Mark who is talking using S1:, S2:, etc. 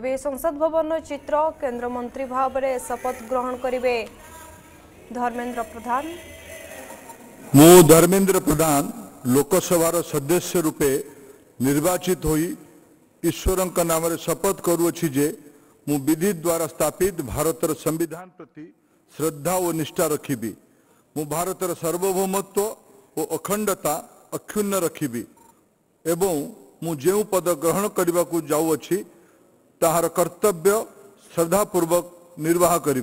S1: ତେବେ ସଂସଦ ଭବନ ଚିତ୍ର କେନ୍ଦ୍ରମନ୍ତ୍ରୀ ଭାବରେ ଶପଥ ଗ୍ରହଣ କରିବେ ଧର୍ମେନ୍ଦ୍ର ପ୍ରଧାନ
S2: ମୁଁ ଧର୍ମେନ୍ଦ୍ର ପ୍ରଧାନ ଲୋକସଭାର ସଦସ୍ୟ ରୂପେ ନିର୍ବାଚିତ ହୋଇ ଈଶ୍ୱରଙ୍କ ନାମରେ ଶପଥ କରୁଅଛି ଯେ ମୁଁ ବିଧି ଦ୍ୱାରା ସ୍ଥାପିତ ଭାରତର ସମ୍ବିଧାନ ପ୍ରତି ଶ୍ରଦ୍ଧା ଓ ନିଷ୍ଠା ରଖିବି ମୁଁ ଭାରତର ସାର୍ବଭୌମତ୍ୱ ଓ ଅଖଣ୍ଡତା ଅକ୍ଷୁଣ୍ଣ ରଖିବି ଏବଂ ମୁଁ ଯେଉଁ ପଦ ଗ୍ରହଣ କରିବାକୁ ଯାଉଅଛି तहार कर्तव्य श्रद्धापूर्वक निर्वाह करें